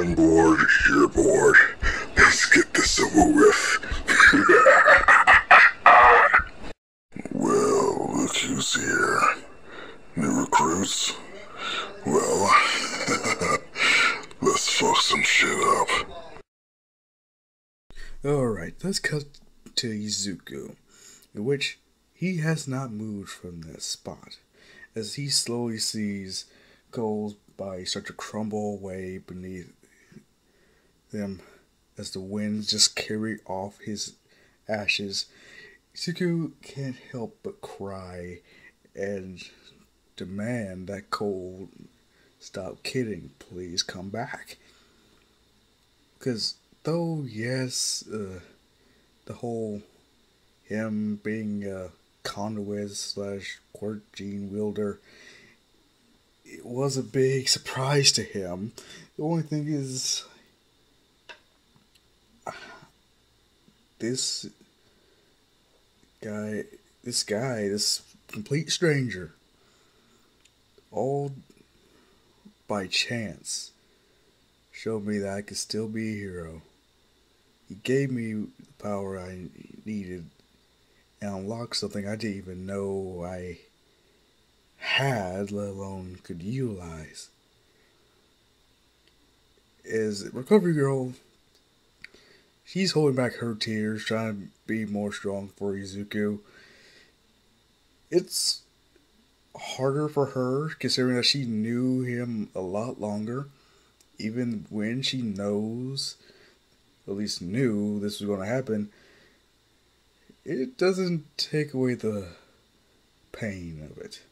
I'm bored, you're bored. Let's get this over with. well, look who's here. New recruits? Well, let's fuck some shit up. Alright, let's cut to Izuku, in which he has not moved from that spot, as he slowly sees Cole's body start to crumble away beneath them as the winds just carry off his ashes. Izuku can't help but cry and demand that Cole stop kidding, please come back. Because though yes, uh, the whole him being a conduit slash court gene wielder, it was a big surprise to him. The only thing is, this guy, this guy, this complete stranger, all by chance, showed me that I could still be a hero. He gave me the power I needed and unlocked something I didn't even know I had, let alone could utilize. Is Recovery Girl, she's holding back her tears, trying to be more strong for Izuku. It's harder for her, considering that she knew him a lot longer, even when she knows at least knew this was going to happen, it doesn't take away the pain of it.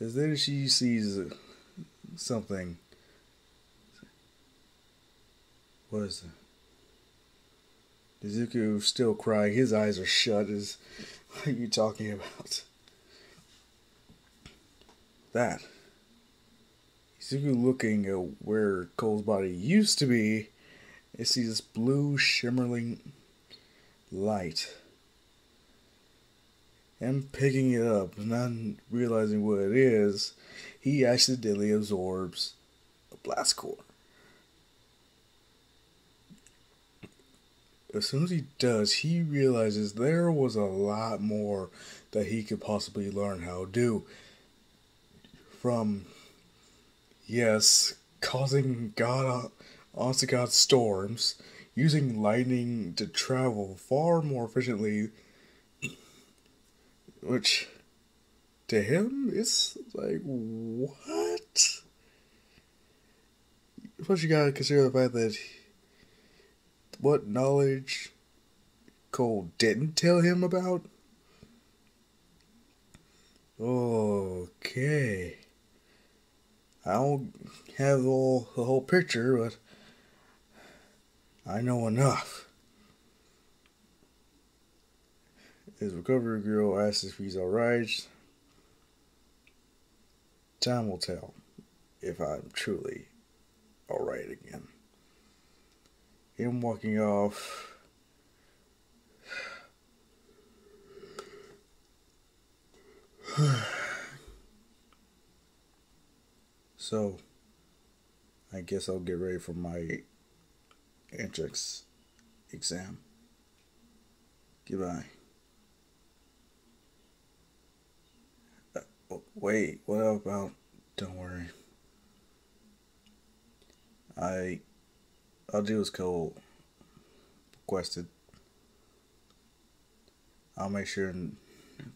As then she sees something. What is it? Izuku still crying. His eyes are shut. Is what are you talking about? That. Izuku looking at where Cole's body used to be, and sees this blue shimmering light. And picking it up, not realizing what it is, he accidentally absorbs a blast shard. As soon as he does, he realizes there was a lot more that he could possibly learn how to do. From Yes, causing God, honest to God, storms, using lightning to travel far more efficiently, which to him it's like what? Plus, you gotta consider the fact that what knowledge Cole didn't tell him about. Okay. I don't have all the whole picture, but I know enough. His recovery girl asks if he's alright. Time will tell if I'm truly alright again. Him walking off. So, I guess I'll get ready for my entrance exam. Goodbye. Uh, wait, what about? Don't worry. I, I'll do as Cole requested. I'll make sure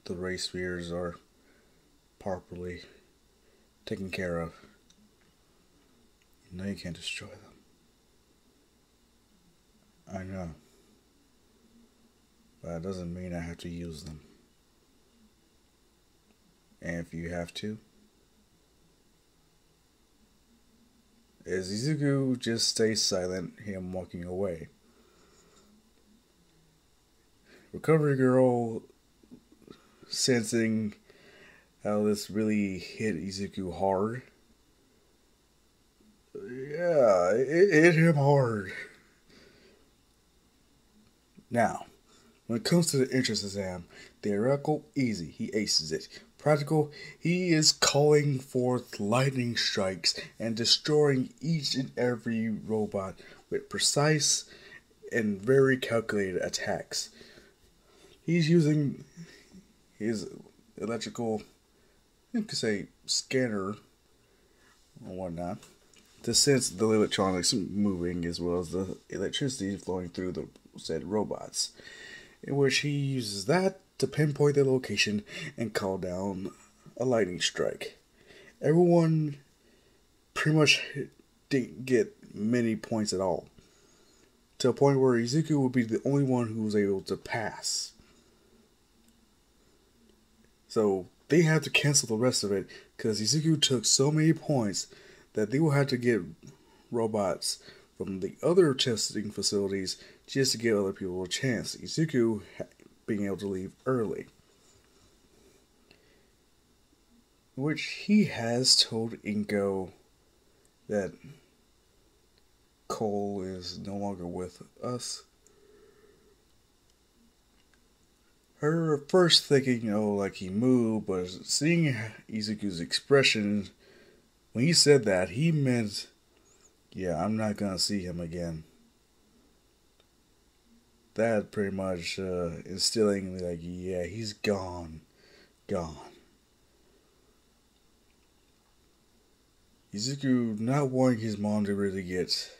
the ray spheres are properly taken care of. No, you can't destroy them. I know. But that doesn't mean I have to use them. And if you have to, as Izuku just stays silent, him walking away. Recovery Girl, sensing how this really hit Izuku hard, yeah, it, hit him hard. Now, when it comes to the entrance exam, theoretical, easy. He aces it. Practical, he is calling forth lightning strikes and destroying each and every robot with precise and very calculated attacks. He's using his electrical, you could say, scanner or whatnot to sense the electronics moving as well as the electricity flowing through the said robots, in which he uses that to pinpoint their location and call down a lightning strike. Everyone pretty much didn't get many points at all, to a point where Izuku would be the only one who was able to pass. So they had to cancel the rest of it because Izuku took so many points that they will have to get robots from the other testing facilities just to give other people a chance. Izuku being able to leave early. Which he has told Inko that Cole is no longer with us. Her first thinking, oh, like he moved, but seeing Izuku's expression when he said that, he meant, yeah, I'm not gonna see him again. That pretty much uh, instilling like, yeah, he's gone, gone. Izuku not wanting his mom to really get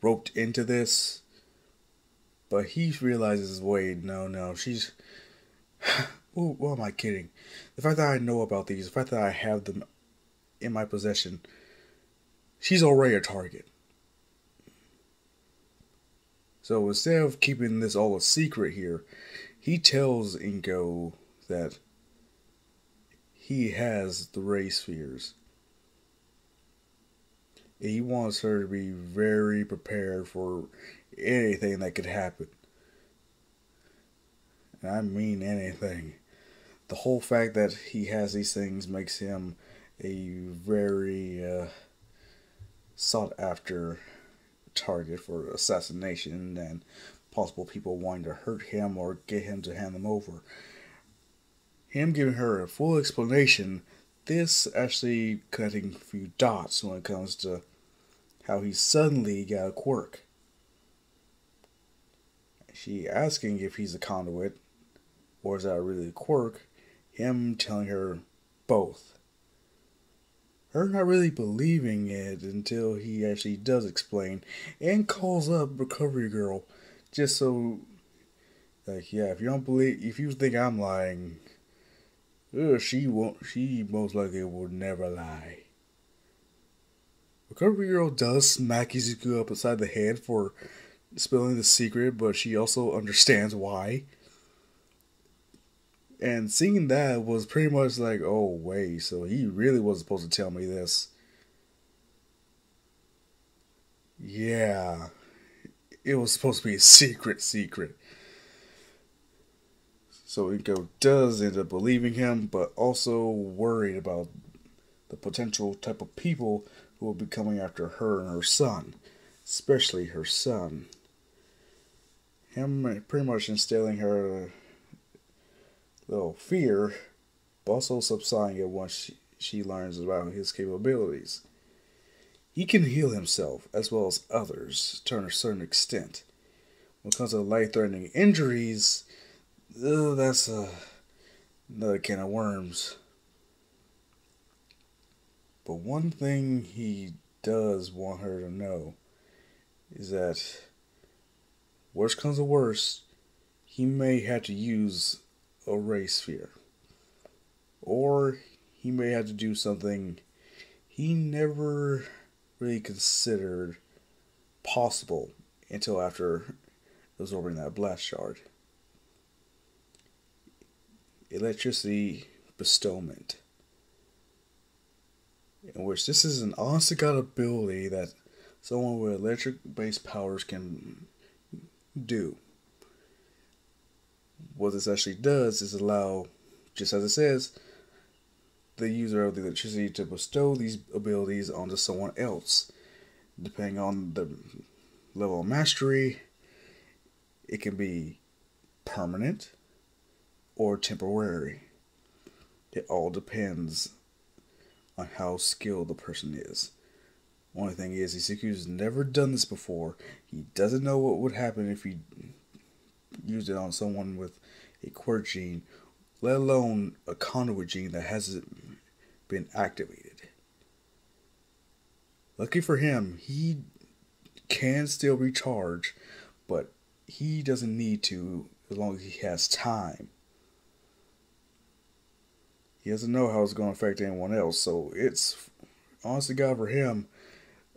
roped into this, but he realizes, wait, no, no, she's. What am I kidding? The fact that I know about these, the fact that I have them in my possession, she's already a target. So instead of keeping this all a secret here, he tells Inko that he has the ray spheres. He wants her to be very prepared for anything that could happen. And I mean anything. The whole fact that he has these things makes him a very uh, sought after target for assassination and possible people wanting to hurt him or get him to hand them over. Him giving her a full explanation, this actually connecting a few dots when it comes to how he suddenly got a quirk. She asking if he's a conduit or is that really a quirk, him telling her both her not really believing it until he actually does explain and calls up Recovery Girl just so like yeah if you don't believe if you think I'm lying uh, she won't she most likely will never lie. Recovery Girl does smack Izuku up beside the head for spilling the secret but she also understands why and seeing that was pretty much like, oh, wait, so he really was supposed to tell me this. Yeah, it was supposed to be a secret, secret. So Inko does end up believing him, but also worried about the potential type of people who will be coming after her and her son, especially her son. Him pretty much instilling her little fear, also subsiding once she, she learns about his capabilities. He can heal himself as well as others to a certain extent. When it comes to life threatening injuries, uh, that's another can of worms. But one thing he does want her to know is that, worst comes to worst, he may have to use a ray sphere. Or he may have to do something he never really considered possible until after absorbing that blast shard. Electricity bestowment. In which this is an honest to God ability that someone with electric based powers can do what this actually does is allow, just as it says, the user of the electricity to bestow these abilities onto someone else. Depending on the level of mastery, it can be permanent or temporary. It all depends on how skilled the person is. Only thing is, Izuku's never done this before. He doesn't know what would happen if he used it on someone with a quirk gene, let alone a conduit gene that hasn't been activated. Lucky for him, he can still recharge, but he doesn't need to as long as he has time. He doesn't know how it's going to affect anyone else, so it's honestly God for him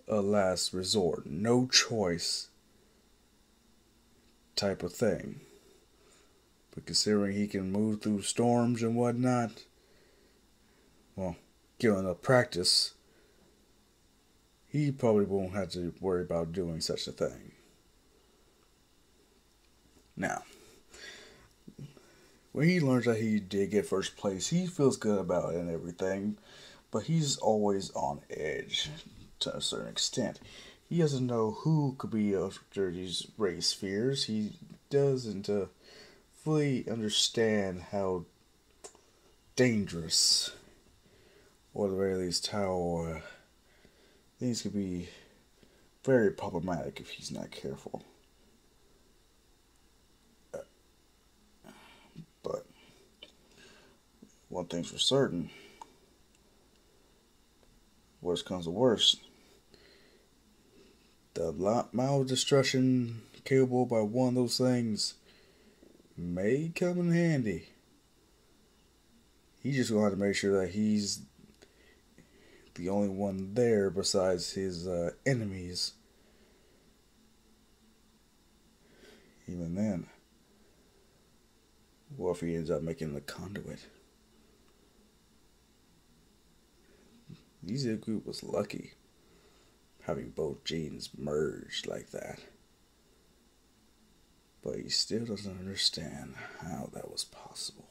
a last resort, no choice type of thing. But considering he can move through storms and whatnot, well, given a practice, he probably won't have to worry about doing such a thing. Now, when he learns that he did get first place, he feels good about it and everything, but he's always on edge to a certain extent. He doesn't know who could be after these ray spheres. He doesn't uh, fully understand how dangerous, or at the very least, how uh, things could be very problematic if he's not careful. But one thing's for certain worst comes to worst, the amount of destruction capable by one of those things may come in handy. He just gonna have to make sure that he's the only one there besides his uh, enemies. Even then, what if he ends up making the conduit? These group was lucky having both genes merged like that. But he still doesn't understand how that was possible.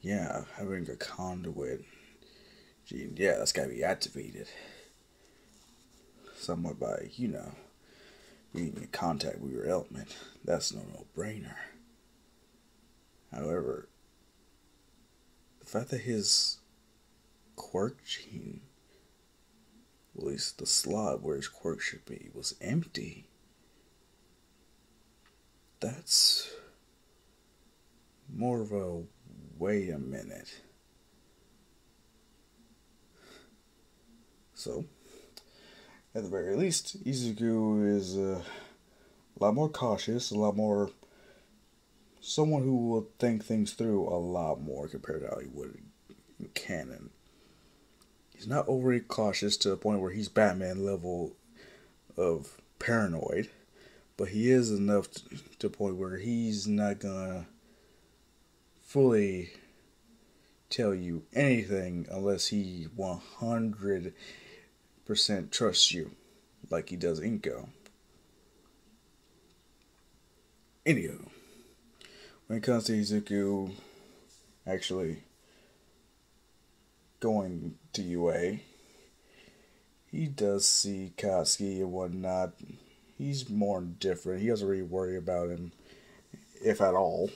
Yeah, having a conduit gene, yeah, that's gotta be activated. Somewhat by, you know, being in contact with your element. That's no no brainer. However, the fact that his quirk gene, at least the slot where his quirk should be, was empty. That's more of a wait a minute. So, at the very least, Izuku is uh, a lot more cautious, a lot more someone who will think things through a lot more compared to how he would in canon he's not overly cautious to the point where he's Batman level of paranoid, but he is enough to, to point where he's not gonna fully tell you anything unless he 100% trusts you, like he does Inko. Anywho, when it comes to Izuku actually going to UA, he does see Katsuki and whatnot. He's more different. He doesn't really worry about him, if at all.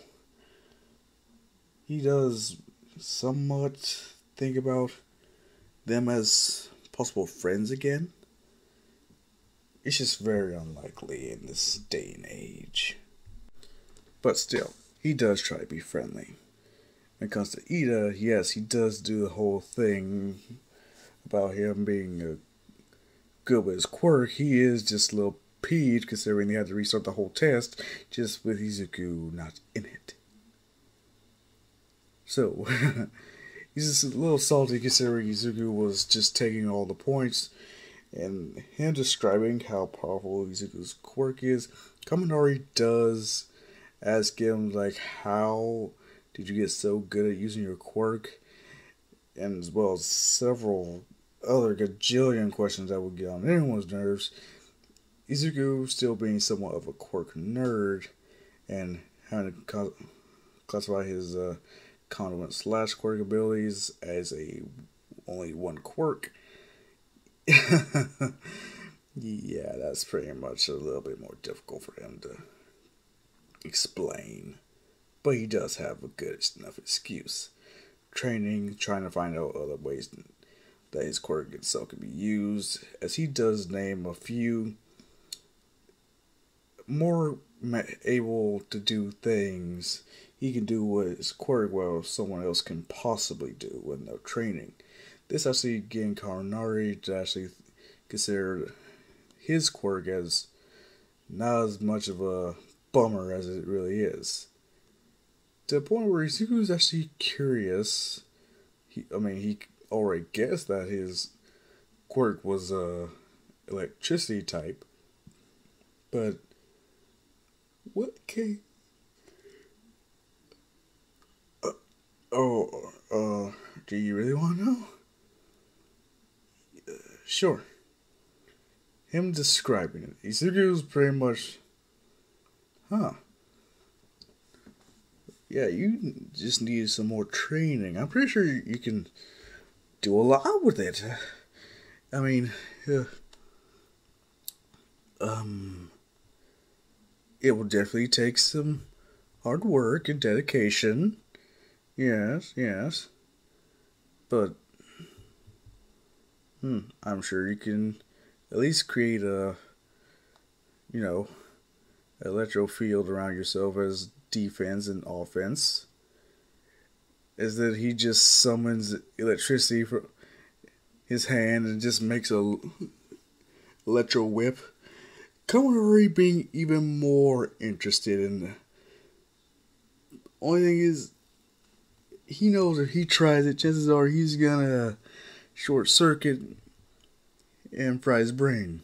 He does somewhat think about them as possible friends again. It's just very unlikely in this day and age. But still, he does try to be friendly. When it comes to Ida, yes, he does do the whole thing about him being a good with his quirk. He is just a little considering they had to restart the whole test just with Izuku not in it. So, he's just a little salty considering Izuku was just taking all the points and him describing how powerful Izuku's quirk is. Kaminari does ask him, like, how did you get so good at using your quirk? And as well as several other gajillion questions that would get on anyone's nerves. Izuku still being somewhat of a quirk nerd and having to classify his uh, conduit slash quirk abilities as a only one quirk. yeah, that's pretty much a little bit more difficult for him to explain. but he does have a good enough excuse. Training, trying to find out other ways that his quirk itself can be used, as he does name a few more able to do things. He can do what his quirk well someone else can possibly do with no training. This actually getting Kaminari to actually consider his quirk as not as much of a bummer as it really is. To the point where Izuku's actually curious. He, I mean, he already guessed that his quirk was a electricity type, but what can? Uh, oh, uh, do you really want to know? Uh, sure. Him describing it, Izuku was pretty much, huh? Yeah, you just need some more training. I'm pretty sure you can do a lot with it. I mean, uh, um, it will definitely take some hard work and dedication. Yes, yes. But, hmm, I'm sure you can at least create a, you know, electro field around yourself as defense and offense. Is that he just summons electricity from his hand and just makes a electro whip. Kaminari being even more interested in the only thing is he knows if he tries it, chances are he's gonna short circuit and fry his brain.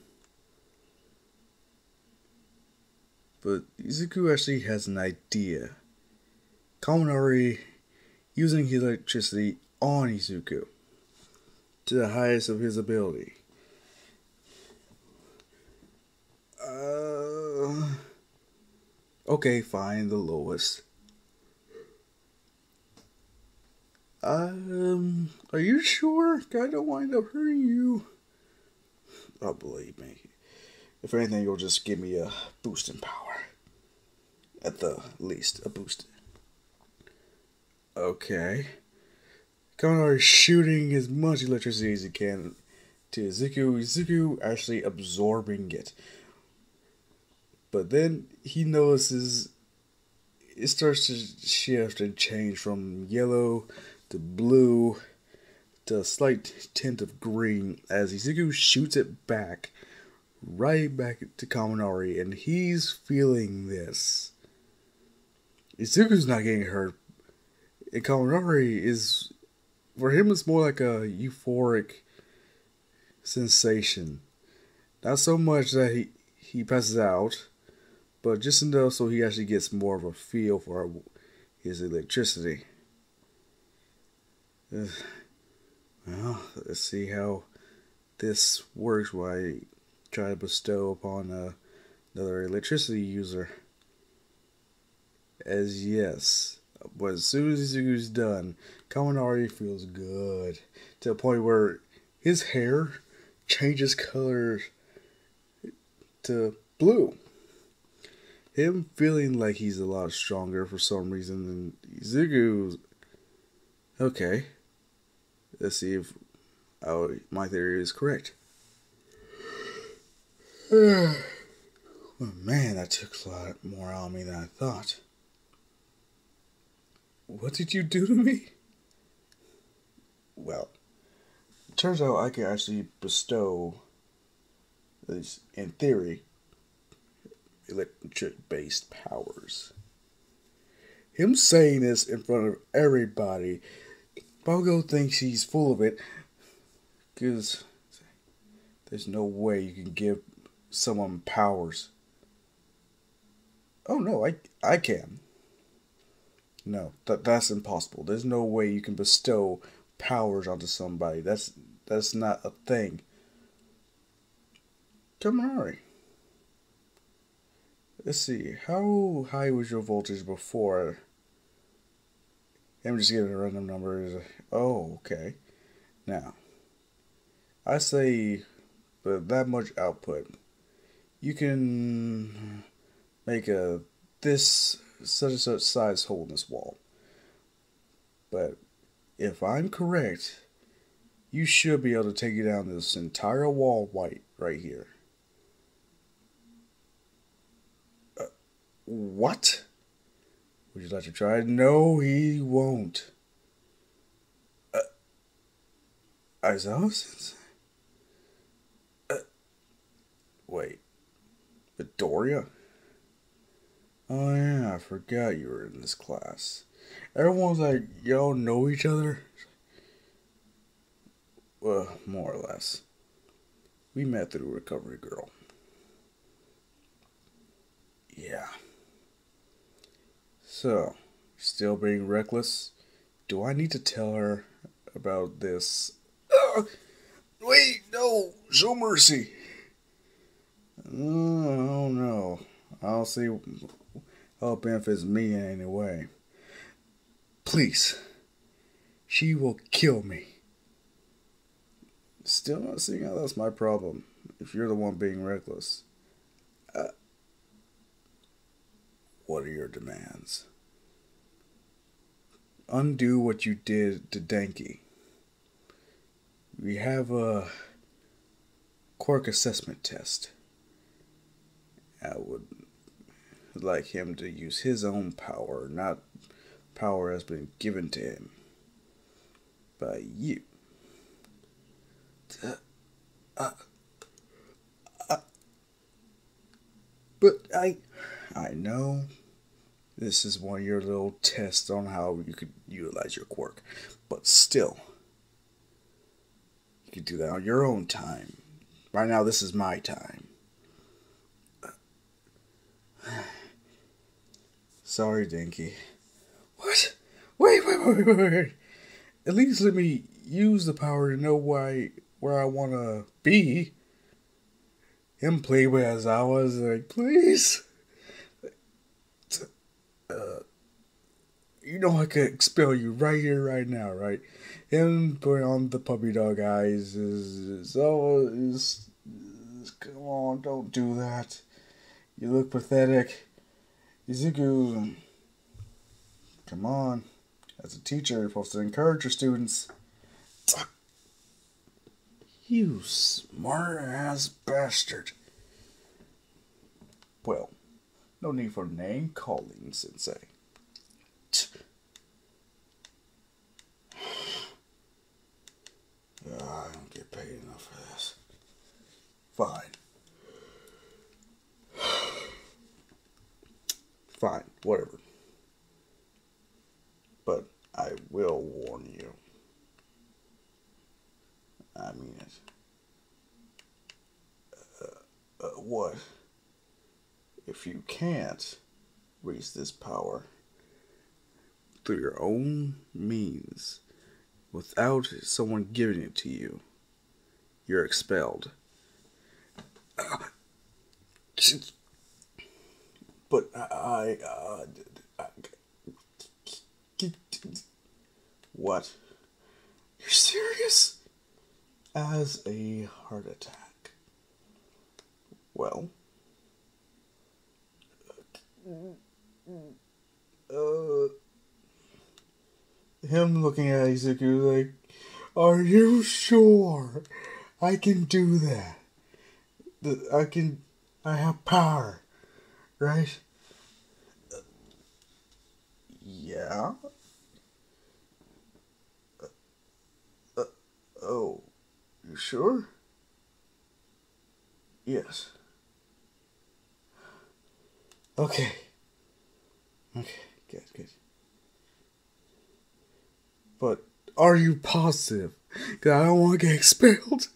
But Izuku actually has an idea. Kaminari using his electricity on Izuku to the highest of his ability. Uh, okay, fine, the lowest. Um, are you sure? I don't wind up hurting you. Oh, believe me. If anything, you'll just give me a boost in power. At the least, a boost. Okay. Kaminari shooting as much electricity as he can to Izuku. Izuku actually absorbing it. But then he notices it starts to shift and change from yellow to blue to a slight tint of green as Izuku shoots it back, right back to Kaminari, and he's feeling this. Izuku's not getting hurt. And Kaminari is, for him, it's more like a euphoric sensation. Not so much that he, he passes out, but just enough so he actually gets more of a feel for his electricity. Well, let's see how this works while I try to bestow upon uh, another electricity user. As yes, but as soon as Izuku's done, Kaminari feels good to the point where his hair changes color to blue. Him feeling like he's a lot stronger for some reason than Izuku. Okay, Let's see if our, my theory is correct. oh man, that took a lot more out of me than I thought. What did you do to me? Well, turns out I can actually bestow, at least in theory, electric based powers. Him saying this in front of everybody Bogo thinks he's full of it because there's no way you can give someone powers. Oh no, I I can. No, that that's impossible. There's no way you can bestow powers onto somebody. That's that's not a thing. Kaminari. Let's see. How high was your voltage before? I'm just giving a random number. Oh, okay. Now, I say, that much output, you can make a this such and such size hole in this wall. But if I'm correct, you should be able to take down this entire wall white right here. What? Would you like to try it? No, he won't. Uh, Aizawa sensei? Uh, wait. Midoriya? Oh yeah, I forgot you were in this class. Everyone's like, y'all know each other? Well, more or less. We met through Recovery Girl. Yeah. So, still being reckless? Do I need to tell her about this? Wait, no! Show mercy! Oh no. I'll see how it benefits me in any way. Please. She will kill me. Still not seeing how that's my problem. If you're the one being reckless. Uh, what are your demands? Undo what you did to Denki. We have a quirk assessment test. I would like him to use his own power, not power has been given to him by you. Uh, uh, but I, I know this is one of your little tests on how you could utilize your quirk, but still, you could do that on your own time. Right now, this is my time. Sorry, Denki. What? Wait, wait, wait, wait, wait. At least let me use the power to know why where I want to be. Him play with as I was like, please. Uh, you know I could expel you right here, right now, right? Him putting on the puppy dog eyes is, is oh, is, is come on, don't do that. You look pathetic. Izuku, come on. As a teacher, you're supposed to encourage your students. You smart ass bastard. Well, no need for name calling, Sensei. Ah, I don't get paid enough for this. Fine. Fine, whatever. But I will warn you. I mean it. Uh, uh, what? If you can't reach this power through your own means without someone giving it to you, you're expelled. But I, uh, I, what? You're serious? As a heart attack. Well, uh, him looking at Izuku like, "Are you sure I can do that? I can, I have power." right? yeah. Uh, uh, oh, you sure? Yes. Okay. Okay, good, good. But are you positive? Because I don't want to get expelled.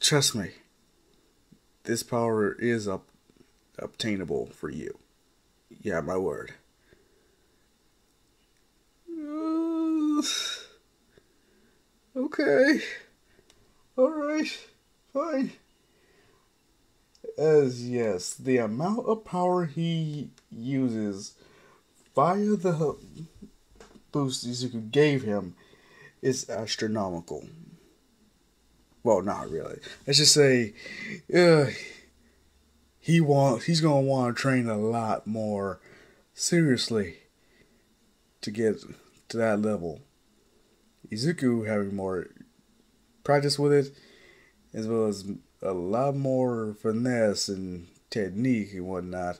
Trust me. This power is up obtainable for you. Yeah, my word. Uh, okay. Alright. Fine. As yes, the amount of power he uses via the boost Izuku gave him is astronomical. Well, not really. Let's just say, uh, he want he's gonna want to train a lot more seriously to get to that level. Izuku having more practice with it, as well as a lot more finesse and technique and whatnot.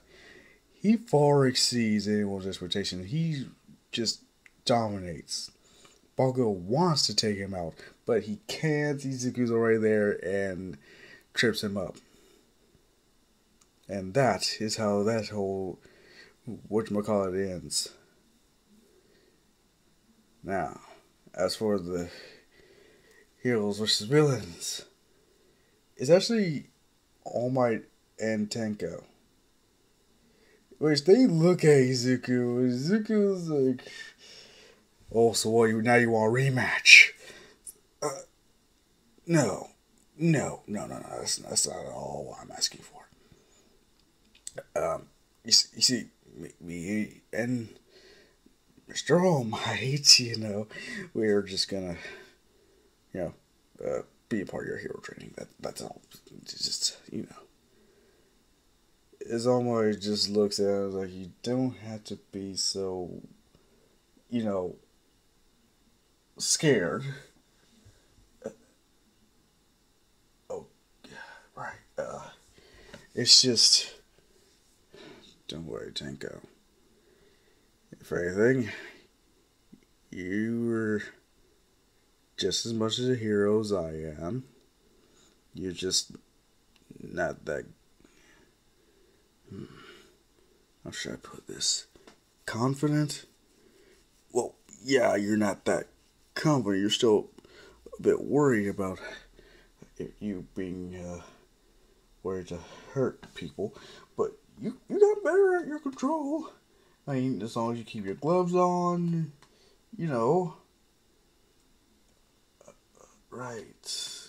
He far exceeds anyone's expectation. He just dominates. Bakugo wants to take him out, but he can't. Izuku's already there and trips him up. And that is how that whole whatchamacallit ends. Now, as for the heroes versus villains, it's actually All Might and Tenko. Which they look at Izuku, Izuku's like, oh, so what, you, now you want a rematch? Uh, no, no, no, no, no, that's, that's not at all what I'm asking for. Um, you, you see, me, me and Mr. All Might, you know, we're just gonna, you know, uh, be a part of your hero training. That that's all. It's just you know. All Might just looks at it like you don't have to be so, you know, scared. Oh, right. Uh, it's just. Don't worry, Tenko. If anything, you were just as much as a hero as I am. You're just not that. Hmm, how should I put this? Confident? Well, yeah, you're not that confident. You're still a bit worried about you being uh, worried to hurt people, but you you got better at your control. I mean, as long as you keep your gloves on, you know. Right.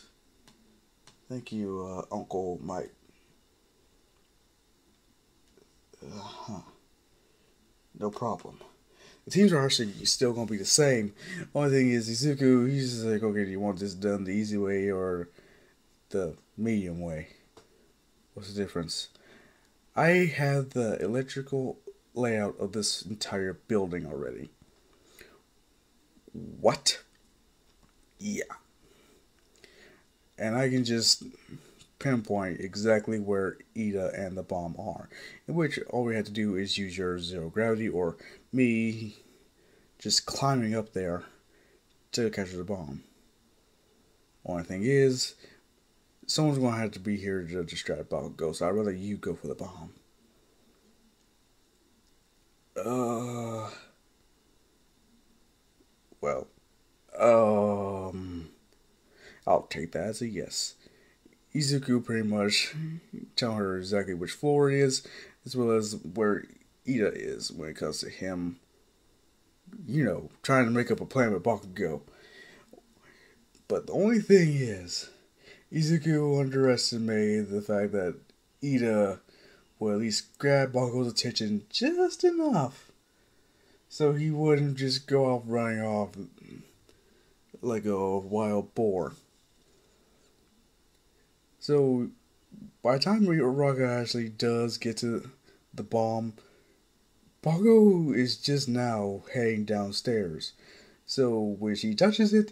Thank you, uh, Uncle Mike. Uh huh. No problem. The teams are actually still gonna be the same. Only thing is, Izuku, he's just like, okay, do you want this done the easy way or the medium way? What's the difference? I have the electrical layout of this entire building already. What? Yeah. And I can just pinpoint exactly where Ida and the bomb are. In which all we have to do is use your zero gravity or me just climbing up there to capture the bomb. Only thing is, someone's going to have to be here to distract Bakugo, so I'd rather you go for the bomb. Uh. Well. Um. I'll take that as a yes. Izuku pretty much mm-hmm. telling her exactly which floor it is, as well as where Ida is when it comes to him, you know, trying to make up a plan with Bakugo. But the only thing is, Izuku underestimated the fact that Ida will at least grab Bakugo's attention just enough so he wouldn't just go off running off like a wild boar. So by the time Raga actually does get to the bomb, Bakugo is just now heading downstairs. So when she touches it,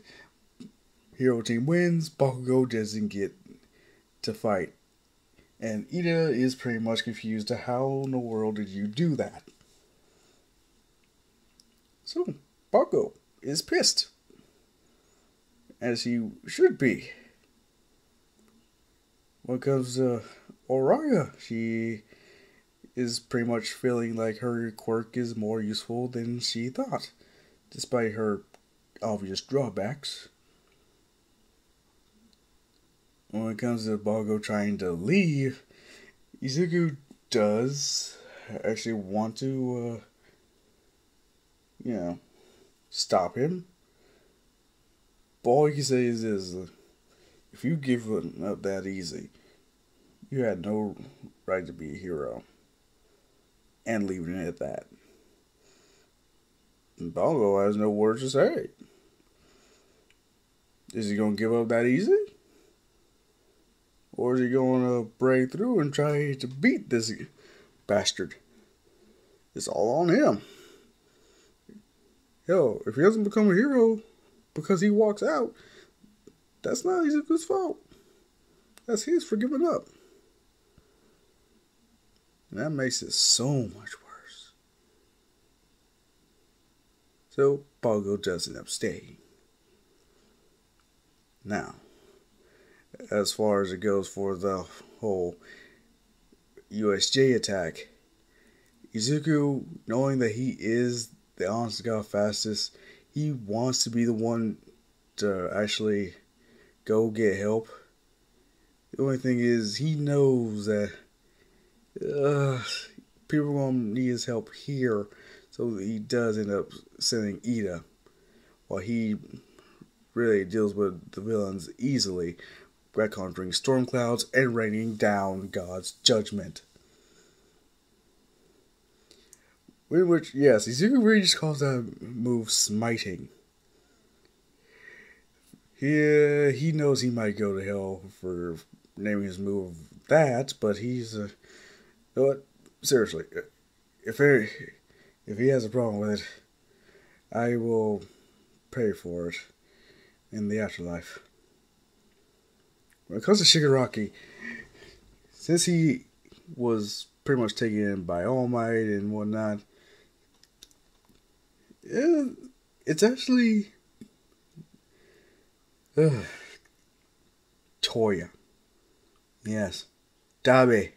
Hero Team wins, Bakugo doesn't get to fight. And Ida is pretty much confused to how in the world did you do that? So, Bakugo is pissed. As he should be. When it comes to Auraga, she is pretty much feeling like her quirk is more useful than she thought, despite her obvious drawbacks. When it comes to Bakugo trying to leave, Izuku does actually want to, uh, you know, stop him. But all you can say is this if you give up that easy, you had no right to be a hero. And leaving it at that. And Bakugo has no words to say. Is he going to give up that easy? Or is he going to break through and try to beat this bastard? it's all on him. Yo, if he doesn't become a hero because he walks out, that's not Izuku's fault. That's his for giving up. And that makes it so much worse. So Bakugo does end up staying. Now, as far as it goes for the whole USJ attack, Izuku, knowing that he is the honest God fastest, he wants to be the one to actually go get help. The only thing is, he knows that uh, people going to need his help here, so he does end up sending Iida. while he really deals with the villains easily by conjuring storm clouds and raining down God's judgment. In which, yes, Izuku really just calls that move smiting. Yeah, he knows he might go to hell for naming his move that, but he's uh, you know what? Seriously, if he, if he has a problem with it, I will pay for it in the afterlife. When it comes to Shigaraki, since he was pretty much taken in by All Might and whatnot, yeah, it's actually uh, Toya. Yes, Dabi.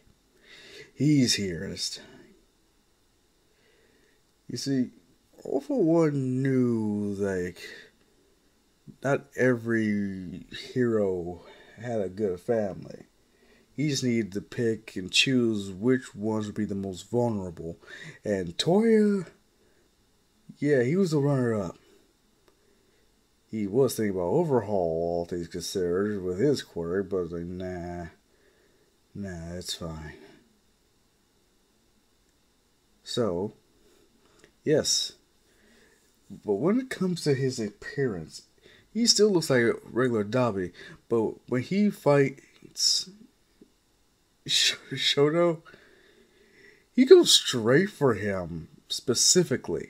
He's here this time. You see, All for One knew like not every hero had a good family. He just needed to pick and choose which ones would be the most vulnerable. And Toya, yeah, he was the runner up. He was thinking about overhaul, all things considered, with his quirk, but like, nah, nah, it's fine. So, yes. But when it comes to his appearance, he still looks like a regular Dabi, but when he fights Shoto, he goes straight for him specifically.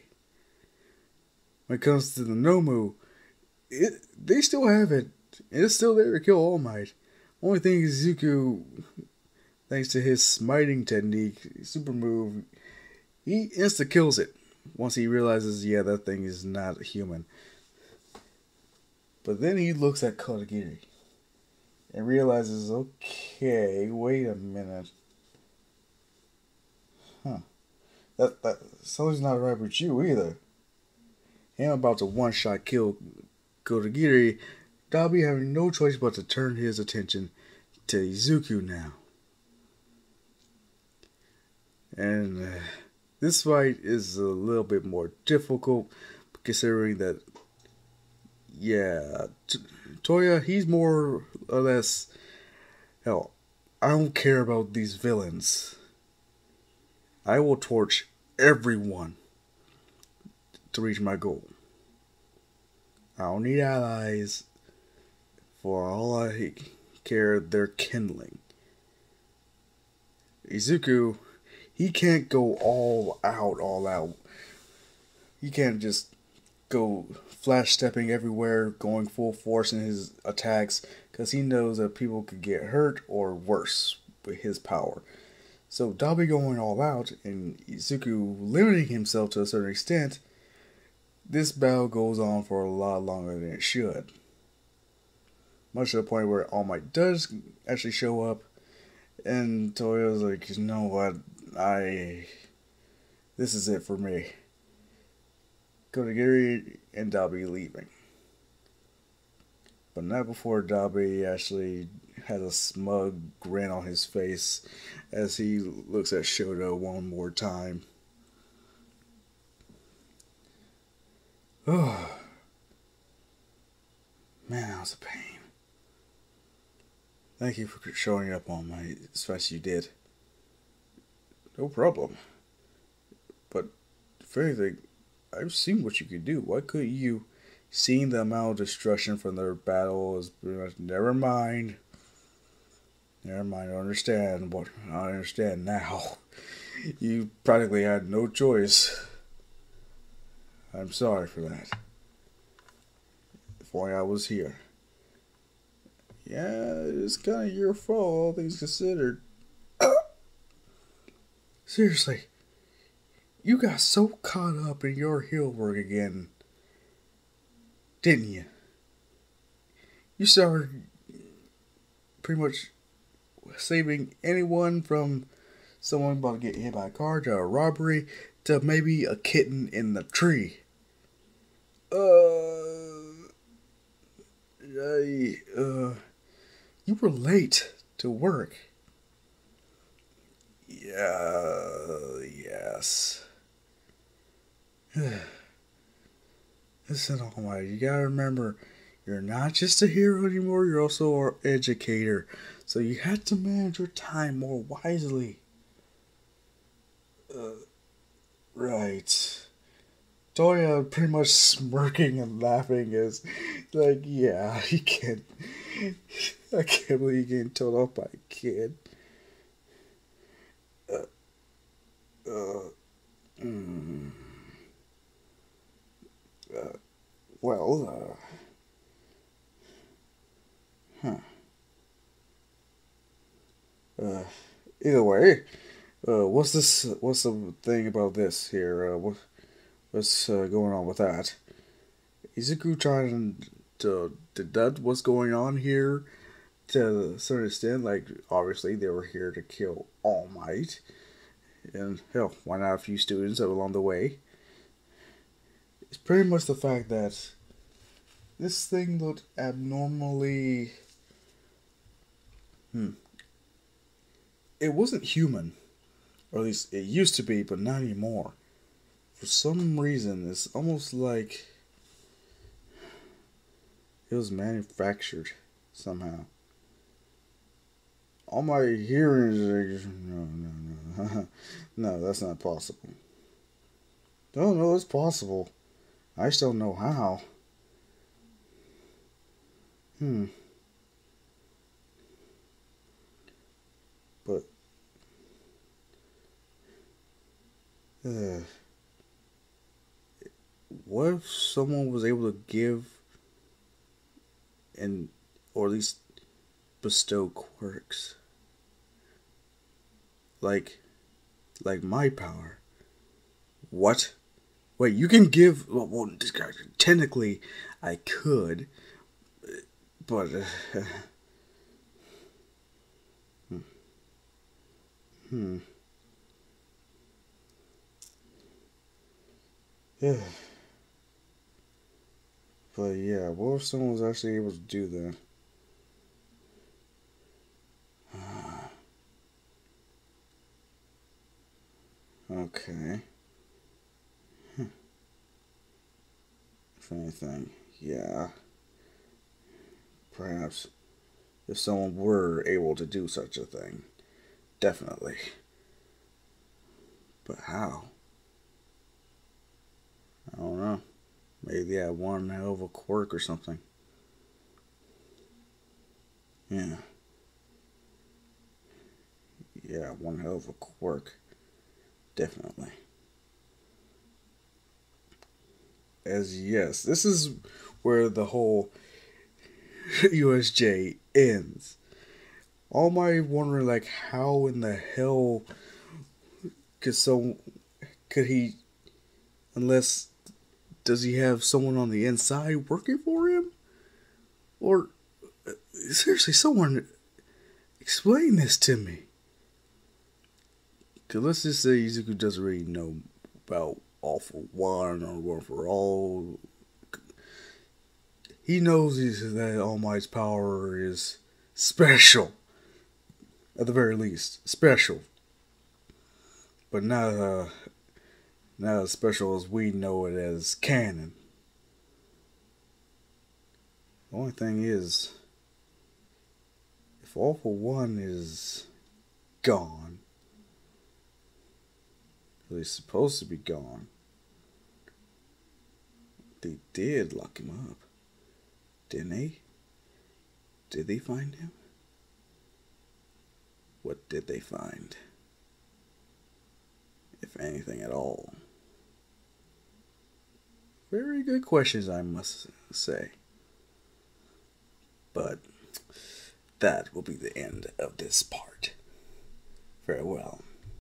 When it comes to the Nomu, it, they still have it. It's still there to kill All Might. Only thing is Zuko, thanks to his smiting technique, super move, he insta kills it once he realizes, yeah, that thing is not human. But then he looks at Kodagiri and realizes, okay, wait a minute. Huh. That, that something's not right with you either. Him about to one shot kill Kodagiri, Dabi having no choice but to turn his attention to Izuku now. And uh, this fight is a little bit more difficult considering that yeah, T- Toya, he's more or less. Hell, I don't care about these villains. I will torch everyone to reach my goal. I don't need allies. For all I care, they're kindling. Izuku, he can't go all out, all out. He can't just go flash stepping everywhere, going full force in his attacks, because he knows that people could get hurt or worse with his power. So Dabi going all out and Izuku limiting himself to a certain extent, this battle goes on for a lot longer than it should. Much to the point where All Might does actually show up, and Toya's like, you know what, I, this is it for me. Kodagiri and Dabi leaving. But not before Dabi actually has a smug grin on his face as he looks at Shoto one more time. Oh, man, that was a pain. Thank you for showing up on fast as you did. No problem. But if anything, I've seen what you could do. Why couldn't you? Seeing the amount of destruction from their battle is pretty much never mind. Never mind. I understand what I understand now. you practically had no choice. I'm sorry for that. Why I was here. Yeah, it's kind of your fault, all things considered. Seriously, you got so caught up in your hill work again, didn't you? You started pretty much saving anyone from someone about to get hit by a car to a robbery to maybe a kitten in the tree. Uh, I, uh, you were late to work. Yeah, yes. Listen, All Might, you gotta remember, you're not just a hero anymore, you're also an educator. So you have to manage your time more wisely. Uh, right. Toya pretty much smirking and laughing is like, yeah, he can't. I can't believe you getting told off by a kid. Uh, uh, mm, uh, well, uh, huh. Uh, either way, uh, what's this? What's the thing about this here? Uh, what, what's uh, going on with that? Izuku trying to deduct what's going on here to certain extent. Like, obviously, they were here to kill All Might. And, hell, why not a few students along the way? It's pretty much the fact that this thing looked abnormally. Hmm. It wasn't human. Or at least it used to be, but not anymore. For some reason, it's almost like it was manufactured somehow. All my hearing is no, no, no, no. That's not possible. No, no, it's possible. I just don't know how. Hmm. But uh, what if someone was able to give and or at least bestow quirks? Like like my power. What? Wait you can give well, well technically i could but uh, hmm, hmm. yeah but yeah, what if someone was actually able to do that? okay. Hmm. If anything, yeah. Perhaps if someone were able to do such a thing. Definitely. But how? I don't know. Maybe hell of a quirk or something. Yeah. Yeah, one hell of a quirk. Definitely. As yes, this is where the whole USJ ends. All my wondering like how in the hell could so could he unless does he have someone on the inside working for him? Or, seriously, someone explain this to me. Because let's just say Izuku doesn't really know about All for One or One for All. He knows that All Might's power is special. At the very least, special. But not uh, not as special as we know it as canon. The only thing is, if All for One is gone, at least supposed to be gone, they did lock him up, didn't they? Did they find him? What did they find? if anything at all? Very good questions, I must say. But that will be the end of this part. Farewell.